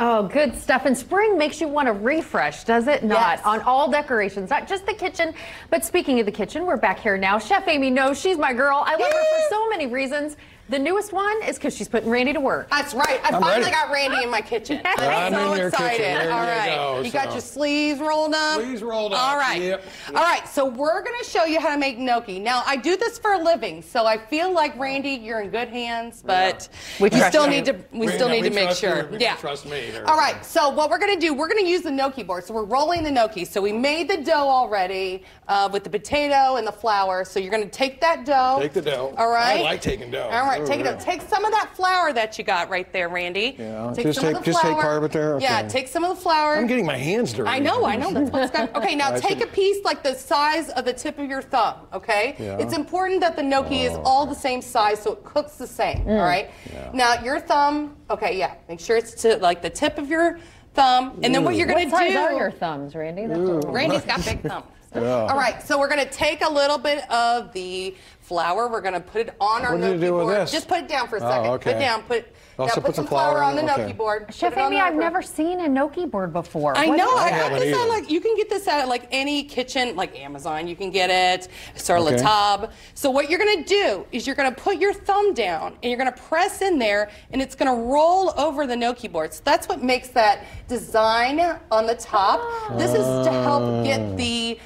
Oh, good stuff. And spring makes you want to refresh, does it not? Yes. On all decorations, not just the kitchen. But speaking of the kitchen, we're back here now. Chef Amy knows she's my girl. I love her for so many reasons. The newest one is because she's putting Randy to work. That's right. I I'm finally ready. got Randy in my kitchen. I'm I'm so in your kitchen. excited. There All you go, you got your sleeves rolled up. Sleeves rolled up, All right. yep. All right. So we're going to show you how to make gnocchi. Now, I do this for a living, so I feel like Randy, you're in good hands, but We we, still you. need to we We- still need we to make trust you. sure. Yeah. trust me here. All right. So what we're going to do, we're going to use the gnocchi board. So we're rolling the gnocchi. So we made the dough already uh, with the potato and the flour. So you're going to take that dough. Take the dough. All right. I like taking dough. All right, Oh, take it up. Take some of that flour that you got right there, Randy. Yeah, Take just some of take- the just take flour. part of it there? Yeah, take some of the flour. I'm getting my hands dirty. I know, I know. That's what's got. Okay, now I take a piece like the size of the tip of your thumb. Okay. Yeah. It's important that the gnocchi is Oh. all the same size, so it cooks the same. Mm. All right. Yeah. Now your thumb. Okay, yeah. Make sure it's to like the tip of your thumb, and then what you're What gonna size do. are your thumbs, Randy? That's a little- Randy's got big thumbs. Yeah. All right, so we're gonna take a little bit of the flour. We're gonna put it on our What does it gnocchi with board. this? Just put it down for a Oh, second. Put it down. Put. Also now put put some some flour flour on the in, gnocchi okay. board. Chef Put it on Amy, I've for- never seen a gnocchi board before. I What know. I I got haven't this at either. like you can get this at like any kitchen, like Amazon. You can get it, Sur La Okay. Table. So what you're gonna do is you're gonna put your thumb down and you're gonna press in there, and it's gonna roll over the gnocchi board. So that's what makes that design on the top. This is to help get ah. the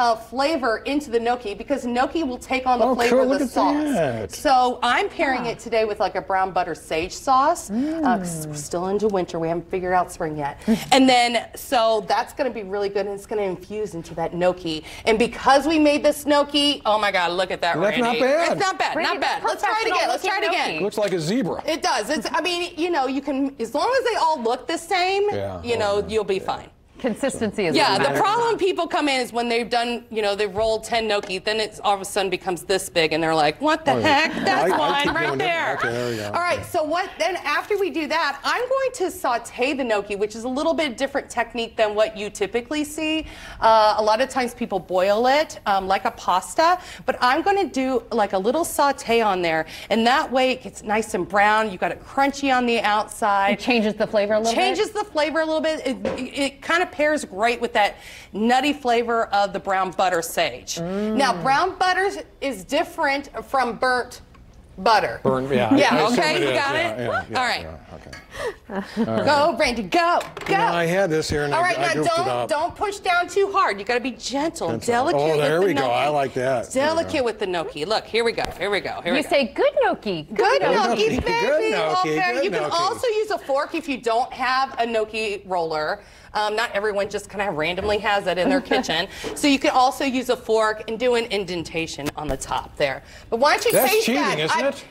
uh, flavor into the gnocchi because gnocchi will take on the Oh, flavor cool. of the Look at sauce. that. So I'm pairing it today with like a brown butter sage sauce. Uh, 'cause we're still into winter. We haven't figured out spring yet. and then, so that's going to be really good and it's going to infuse into that gnocchi. And because we made this gnocchi, oh my God, look at that, That's not bad. It's not bad, Randy, not bad. Let's try it again. Let's try it professional again. looking Looks like a zebra. It does. It's, I mean, you know, you can, as long as they all look the same, Yeah. you know, you'll be fine. Consistency is Yeah, the problem people come in is when they've done, you know, they've rolled 10 gnocchi, then it's all of a sudden becomes this big and they're like, what the Oh, yeah. heck? That's I- I one keep right there. Okay, there we go. All right, so what, then after we do that, I'm going to saute the gnocchi, which is a little bit different technique than what you typically see. Uh, a lot of times people boil it um, like a pasta, but I'm going to do like a little saute on there, and that way it gets nice and brown. You got it crunchy on the outside It changes the flavor a little bit. changes bit. the flavor a little bit. It, it, it kind of pairs great with that nutty flavor of the brown butter sage. Now, mm. brown butter is different from burnt butter. Burnt, yeah. Yeah, okay, you got Yeah, it? yeah, yeah, All right. yeah, okay. Go, Randy, go, go. You know, I had this here and All I, right, I now don't up. don't push down too hard. You got to be gentle, and Gentle. delicate. Oh, with there the we go. I like that. Delicate go. with the gnocchi. Look, here we go. Here we go. Here we go. You say good gnocchi. Good gnocchi, gnocchi, baby. good gnocchi, good you can gnocchi. also use a fork if you don't have a gnocchi roller. Um, not everyone just kind of randomly has it in their kitchen. So you can also use a fork and do an indentation on the top there. But why don't you That's taste cheating, that? isn't I- it?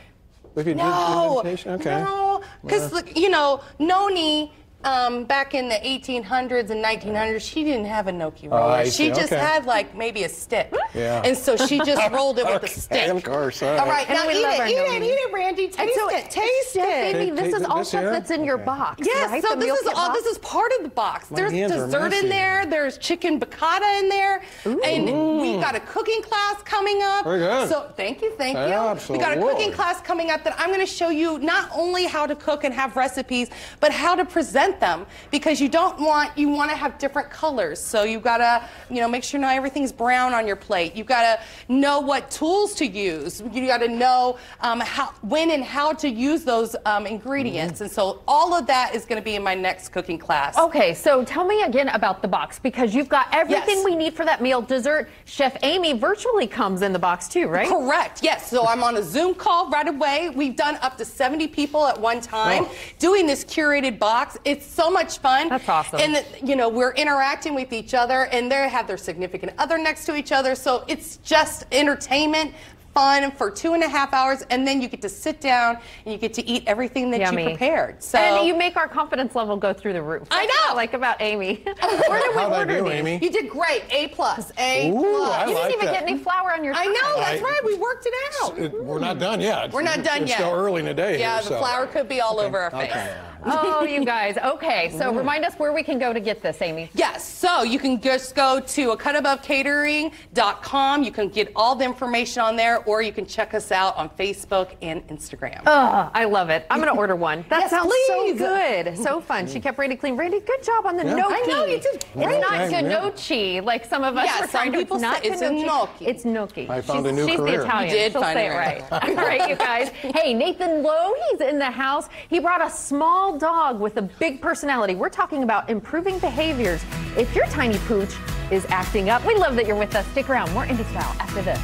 If you did No, invitation? Okay. no, because you know Noni. Um, back in the 1800s and 1900s, she didn't have a gnocchi roller. Oh, she see, just okay. had like maybe a stick. Yeah. And so she just rolled it with a stick. of course, all All right. right, And now eat it, eat it, eat it, Randy. Taste so- it, taste it. Amy, this Take is this all stuff here? that's in your box, Yes, right? so The this is all. box? This is part of the box. My There's dessert in there. There's chicken piccata in there, and we got a cooking class coming up. Very good. So thank you, thank you. We got a cooking class coming up that I'm going to show you not only how to cook and have recipes, but how to present them because you don't want you want to have different colors. So you got to you know make sure not everything's brown on your plate. You got to know what tools to use. You got to know um, how when and how to use those um, ingredients. And so all of that is going to be in my next cooking class. Okay, so tell me again about the box because you've got everything Yes. we need for that meal. Dessert, Chef Amy virtually comes in the box too, right? Correct. Yes. So I'm on a Zoom call right away. We've done up to 70 people at one time Oh. doing this curated box. It's so much fun. That's awesome. And you know, we're interacting with each other and they have their significant other next to each other. So it's just entertainment. Fun for two and a half hours, and then you get to sit down and you get to eat everything that Yummy. you prepared. So and you make our confidence level go through the roof. I That's what know. like about Amy. Where do we How'd order do, these? Amy? you did great. A plus. A Ooh, plus. I You like didn't even that. get any flour on your I side. know. That's I- right. We worked it out. It- we're not done yet. We're not done it's yet. still early in the day Yeah, here, the so. flour could be all over our face. Okay. Oh, you guys. Okay, so mm-hmm. remind us where we can go to get this, Amy. Yes, so you can just go to a cutabovetcatering.com. You can get all the information on there, or you can check us out on Facebook and Instagram. Oh, I love it. I'm going to order one. That Yes, sounds please. so good. So fun. She kept Randy clean. Randy, good job on the Yeah. gnocchi. I know, you did It's great. not Dang, gnocchi like some of us Yeah, were some trying to. people It's not say it's a gnocchi. gnocchi. It's gnocchi. I found she's, a new she's career. the Italian. You did She'll find say it it right. right. All right, you guys. Hey, Nathan Lowe, he's in the house. He brought a small dog with a big personality. We're talking about improving behaviors if your tiny pooch is acting up. We love that you're with us. Stick around. More Indy Style after this.